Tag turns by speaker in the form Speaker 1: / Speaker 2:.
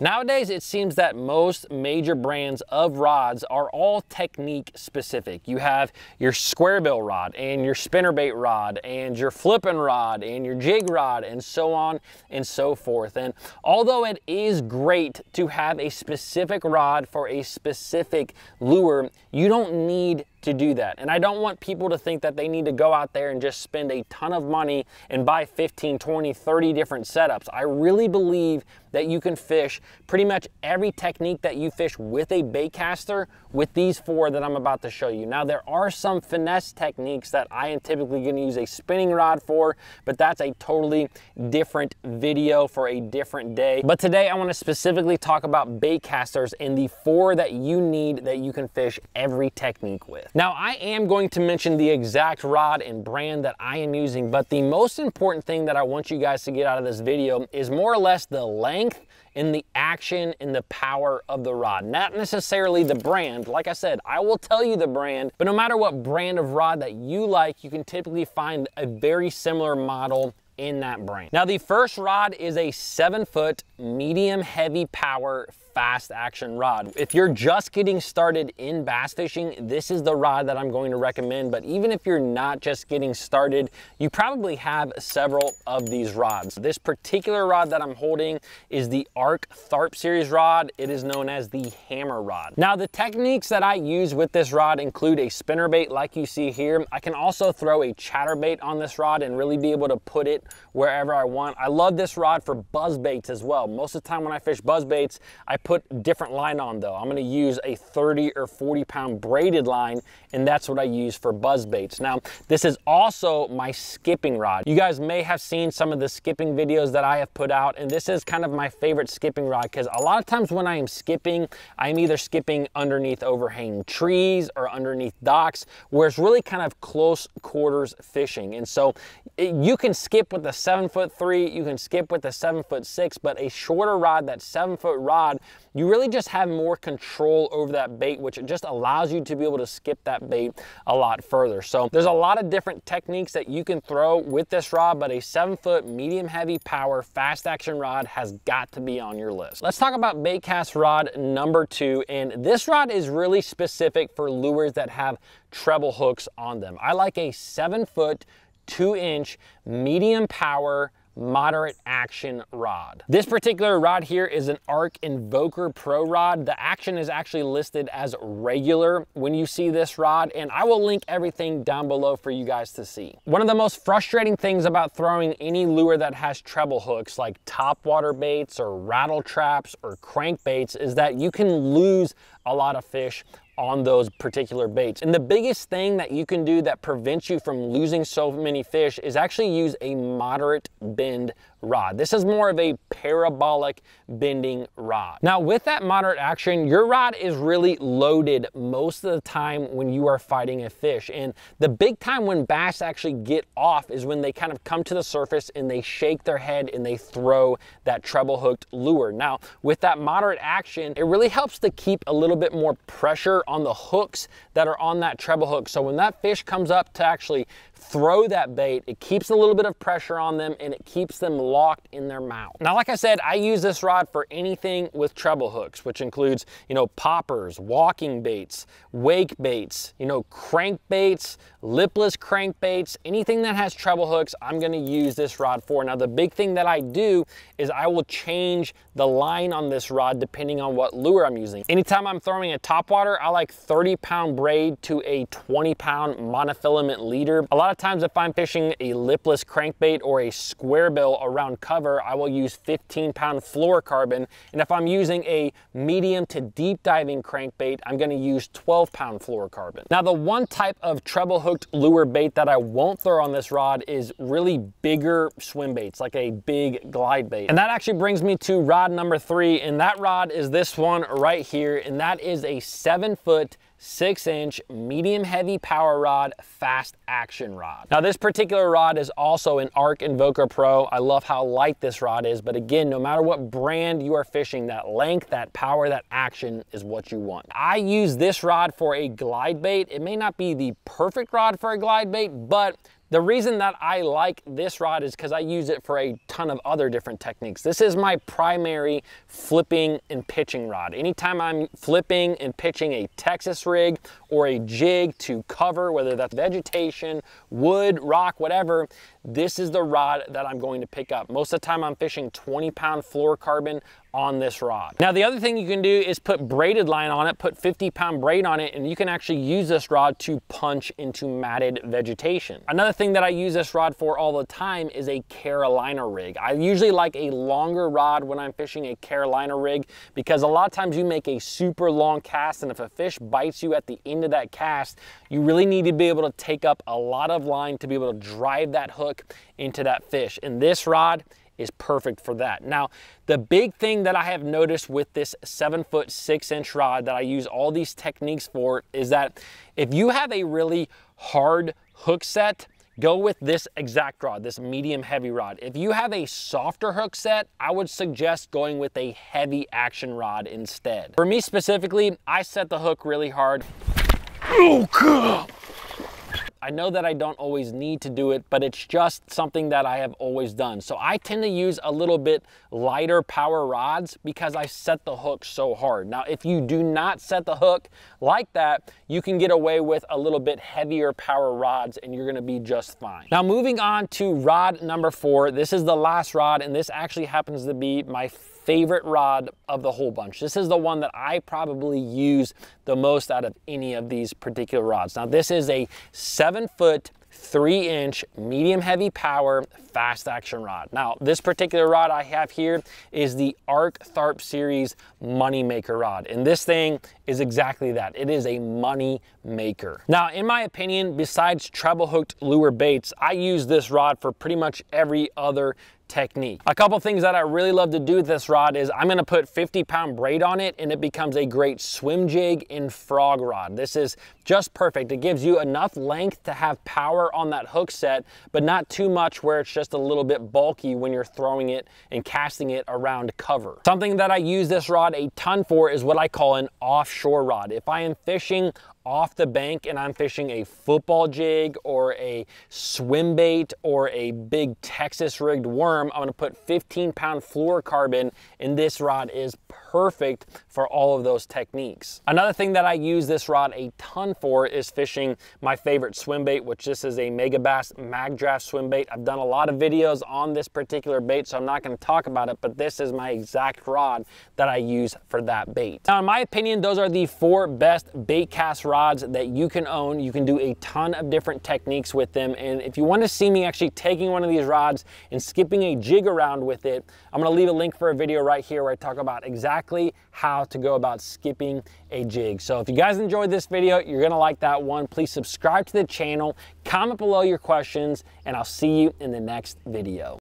Speaker 1: Nowadays, it seems that most major brands of rods are all technique specific. You have your square bill rod and your spinnerbait rod and your flipping rod and your jig rod and so on and so forth. And although it is great to have a specific rod for a specific lure, you don't need to do that. And I don't want people to think that they need to go out there and just spend a ton of money and buy 15, 20, 30 different setups. I really believe that you can fish pretty much every technique that you fish with a bait caster with these four that I'm about to show you. Now there are some finesse techniques that I am typically gonna use a spinning rod for, but that's a totally different video for a different day. But today I wanna specifically talk about bait casters and the four that you need that you can fish every technique with. Now I am going to mention the exact rod and brand that I am using, but the most important thing that I want you guys to get out of this video is more or less the length and the action and the power of the rod. Not necessarily the brand. Like I said, I will tell you the brand, but no matter what brand of rod that you like, you can typically find a very similar model in that brand. Now the first rod is a seven foot medium heavy power fast action rod. If you're just getting started in bass fishing, this is the rod that I'm going to recommend. But even if you're not just getting started, you probably have several of these rods. This particular rod that I'm holding is the Ark Tharp series rod. It is known as the hammer rod. Now the techniques that I use with this rod include a spinnerbait like you see here. I can also throw a chatterbait on this rod and really be able to put it wherever I want. I love this rod for buzz baits as well. Most of the time when I fish buzz baits, I put different line on though. I'm gonna use a 30 or 40 pound braided line and that's what I use for buzz baits. Now, this is also my skipping rod. You guys may have seen some of the skipping videos that I have put out and this is kind of my favorite skipping rod because a lot of times when I am skipping, I'm either skipping underneath overhanging trees or underneath docks where it's really kind of close quarters fishing. And so it, you can skip with a seven foot three, you can skip with a seven foot six, but a shorter rod, that seven foot rod, you really just have more control over that bait, which just allows you to be able to skip that bait a lot further. So there's a lot of different techniques that you can throw with this rod, but a seven foot medium heavy power fast action rod has got to be on your list. Let's talk about bait cast rod number two. And this rod is really specific for lures that have treble hooks on them. I like a seven foot, two inch medium power moderate action rod. This particular rod here is an Ark Invoker Pro rod. The action is actually listed as regular when you see this rod, and I will link everything down below for you guys to see. One of the most frustrating things about throwing any lure that has treble hooks like topwater baits or rattle traps or crankbaits is that you can lose a lot of fish on those particular baits. And the biggest thing that you can do that prevents you from losing so many fish is actually use a moderate bend rod. This is more of a parabolic bending rod. Now with that moderate action, your rod is really loaded most of the time when you are fighting a fish. And the big time when bass actually get off is when they kind of come to the surface and they shake their head and they throw that treble hooked lure. Now with that moderate action, it really helps to keep a little bit more pressure on the hooks that are on that treble hook. So when that fish comes up to actually throw that bait, it keeps a little bit of pressure on them and it keeps them locked in their mouth. Now, like I said, I use this rod for anything with treble hooks, which includes, you know, poppers, walking baits, wake baits, you know, crank baits, lipless crankbaits, anything that has treble hooks, I'm gonna use this rod for. Now, the big thing that I do is I will change the line on this rod depending on what lure I'm using. Anytime I'm throwing a topwater, I like 30 pound braid to a 20 pound monofilament leader. A lot of times if I'm fishing a lipless crankbait or a square bill around cover, I will use 15 pound fluorocarbon. And if I'm using a medium to deep diving crankbait, I'm gonna use 12 pound fluorocarbon. Now, the one type of treble hooked lure bait that I won't throw on this rod is really bigger swim baits, like a big glide bait. And that actually brings me to rod number three, and that rod is this one right here, and that is a seven foot six inch medium heavy power rod fast action rod. Now this particular rod is also an Ark invoker pro. I love how light this rod is but again no matter what brand you are fishing that length that power that action is what you want. I use this rod for a glide bait. It may not be the perfect rod for a glide bait but The reason that I like this rod is because I use it for a ton of other different techniques. This is my primary flipping and pitching rod. Anytime I'm flipping and pitching a Texas rig or a jig to cover, whether that's vegetation, wood, rock, whatever, this is the rod that I'm going to pick up. Most of the time I'm fishing 20 pound fluorocarbon on this rod. Now the other thing you can do is put braided line on it, put 50 pound braid on it, and you can actually use this rod to punch into matted vegetation. Another thing that I use this rod for all the time is a Carolina rig. I usually like a longer rod when I'm fishing a Carolina rig because a lot of times you make a super long cast and if a fish bites you at the end of that cast, you really need to be able to take up a lot of line to be able to drive that hook into that fish. And this rod is perfect for that. Now, the big thing that I have noticed with this seven foot six inch rod that I use all these techniques for is that if you have a really hard hook set, go with this exact rod, this medium heavy rod. If you have a softer hook set, I would suggest going with a heavy action rod instead. For me specifically, I set the hook really hard. Oh, God. I know that I don't always need to do it, but it's just something that I have always done. So I tend to use a little bit lighter power rods because I set the hook so hard. Now, if you do not set the hook like that, you can get away with a little bit heavier power rods and you're gonna be just fine. Now, moving on to rod number four. This is the last rod and this actually happens to be my favorite rod of the whole bunch. This is the one that I probably use the most out of any of these particular rods. Now this is a seven foot, three inch, medium heavy power, fast action rod. Now this particular rod I have here is the Ark Tharp Series Money Maker rod. And this thing is exactly that. It is a money maker. Now, in my opinion, besides treble hooked lure baits, I use this rod for pretty much every other technique. A couple things that I really love to do with this rod is I'm gonna put 50 pound braid on it and it becomes a great swim jig and frog rod. This is just perfect. It gives you enough length to have power on that hook set, but not too much where it's just a little bit bulky when you're throwing it and casting it around cover. Something that I use this rod a ton for is what I call an offshore rod. If I am fishing off the bank and I'm fishing a football jig or a swim bait or a big Texas rigged worm, I'm gonna put 15 pound fluorocarbon and this rod is perfect for all of those techniques. Another thing that I use this rod a ton for is fishing my favorite swim bait, which this is a Megabass Magdraft swim bait. I've done a lot of videos on this particular bait, so I'm not gonna talk about it, but this is my exact rod that I use for that bait. Now, in my opinion, those are the four best bait cast rods that you can own. You can do a ton of different techniques with them. And if you wanna see me actually taking one of these rods and skipping a jig around with it, I'm gonna leave a link for a video right here where I talk about exactly how to go about skipping a jig. So if you guys enjoyed this video, you're gonna like that one. Please subscribe to the channel, comment below your questions, and I'll see you in the next video.